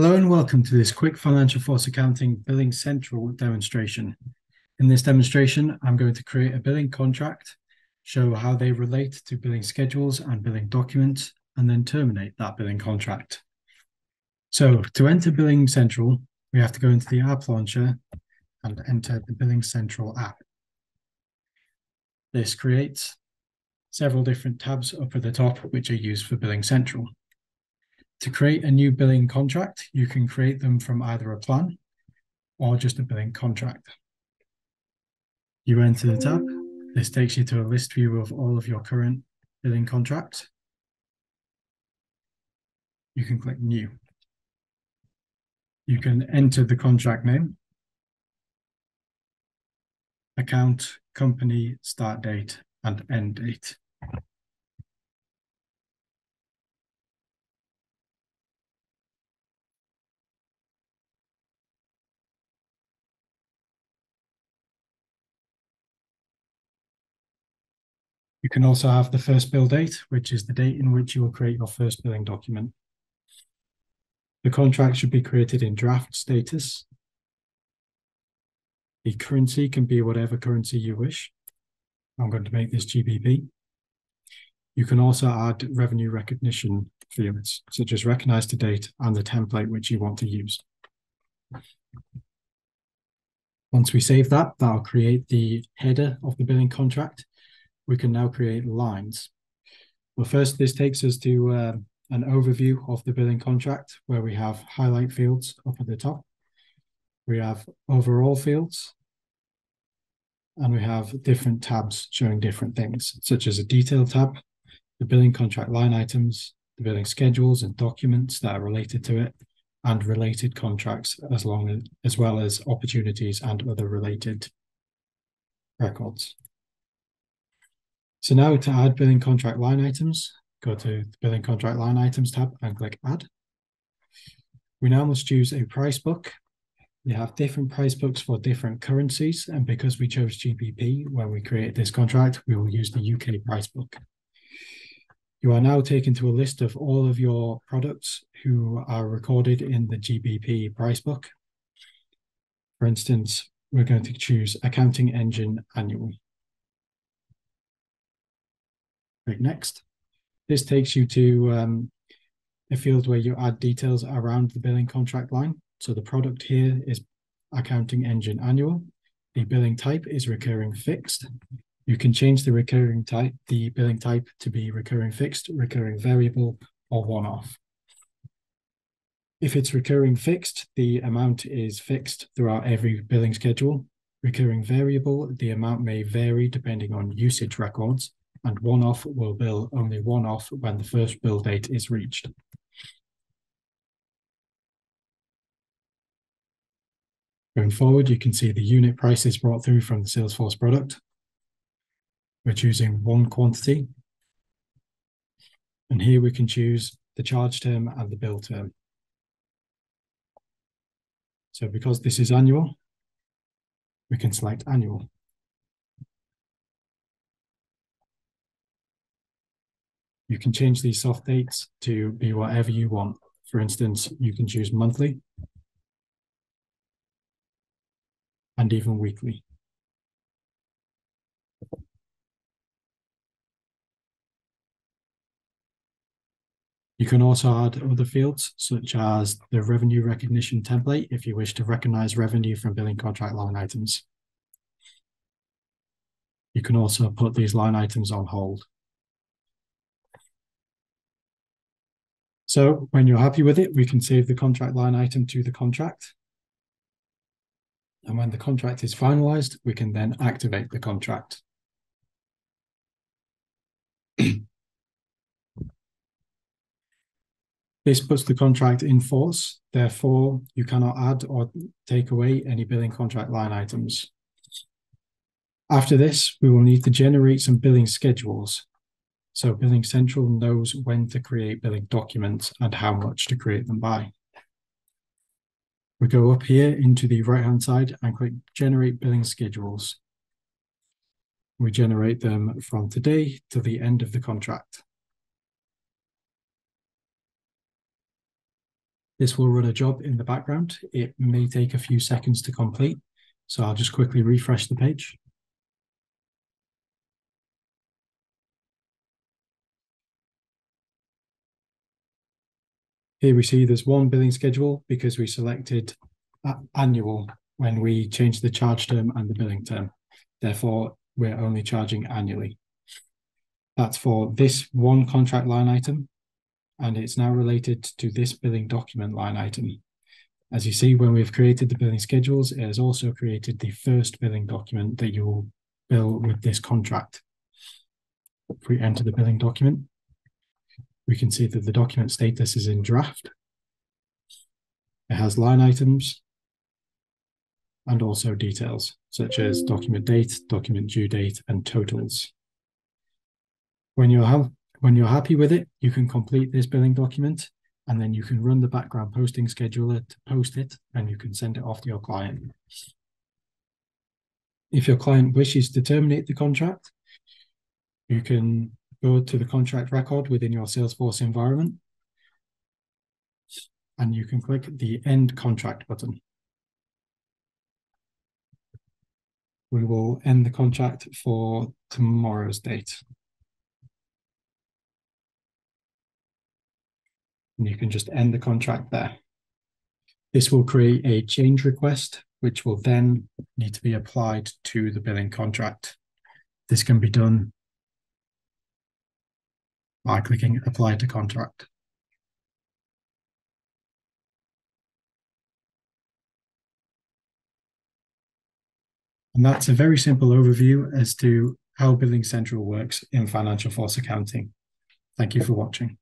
Hello and welcome to this quick Financial Force Accounting Billing Central demonstration. In this demonstration, I'm going to create a billing contract, show how they relate to billing schedules and billing documents, and then terminate that billing contract. So to enter Billing Central, we have to go into the app launcher and enter the Billing Central app. This creates several different tabs up at the top, which are used for Billing Central. To create a new billing contract, you can create them from either a plan or just a billing contract. You enter the tab. This takes you to a list view of all of your current billing contracts. You can click New. You can enter the contract name, account, company, start date, and end date. You can also have the first bill date, which is the date in which you will create your first billing document. The contract should be created in draft status. The currency can be whatever currency you wish. I'm going to make this GBP. You can also add revenue recognition fields, such as recognize to date and the template which you want to use. Once we save that, that'll create the header of the billing contract we can now create lines. Well, first, this takes us to uh, an overview of the billing contract where we have highlight fields up at the top. We have overall fields, and we have different tabs showing different things, such as a detail tab, the billing contract line items, the billing schedules and documents that are related to it, and related contracts as long as, as well as opportunities and other related records. So now to add billing contract line items, go to the billing contract line items tab and click add. We now must choose a price book. We have different price books for different currencies. And because we chose GBP when we created this contract, we will use the UK price book. You are now taken to a list of all of your products who are recorded in the GBP price book. For instance, we're going to choose Accounting Engine Annual. Click next. This takes you to um, a field where you add details around the billing contract line. So the product here is Accounting Engine Annual. The billing type is recurring fixed. You can change the recurring type, the billing type to be recurring fixed, recurring variable, or one-off. If it's recurring fixed, the amount is fixed throughout every billing schedule. Recurring variable, the amount may vary depending on usage records and one-off will bill only one-off when the first bill date is reached. Going forward, you can see the unit prices brought through from the Salesforce product. We're choosing one quantity. And here we can choose the charge term and the bill term. So because this is annual, we can select annual. You can change these soft dates to be whatever you want. For instance, you can choose monthly and even weekly. You can also add other fields such as the revenue recognition template if you wish to recognize revenue from billing contract line items. You can also put these line items on hold. So when you're happy with it, we can save the contract line item to the contract. And when the contract is finalized, we can then activate the contract. this puts the contract in force. Therefore, you cannot add or take away any billing contract line items. After this, we will need to generate some billing schedules. So Billing Central knows when to create billing documents and how much to create them by. We go up here into the right-hand side and click Generate Billing Schedules. We generate them from today to the end of the contract. This will run a job in the background. It may take a few seconds to complete, so I'll just quickly refresh the page. Here we see there's one billing schedule because we selected annual when we changed the charge term and the billing term. Therefore, we're only charging annually. That's for this one contract line item, and it's now related to this billing document line item. As you see, when we've created the billing schedules, it has also created the first billing document that you will bill with this contract. If we enter the billing document, we can see that the document status is in draft. It has line items and also details such as document date, document due date, and totals. When you're, when you're happy with it, you can complete this billing document and then you can run the background posting scheduler to post it and you can send it off to your client. If your client wishes to terminate the contract, you can go to the contract record within your Salesforce environment and you can click the end contract button. We will end the contract for tomorrow's date. And you can just end the contract there. This will create a change request, which will then need to be applied to the billing contract. This can be done by clicking apply to contract. And that's a very simple overview as to how Billing Central works in Financial Force Accounting. Thank you for watching.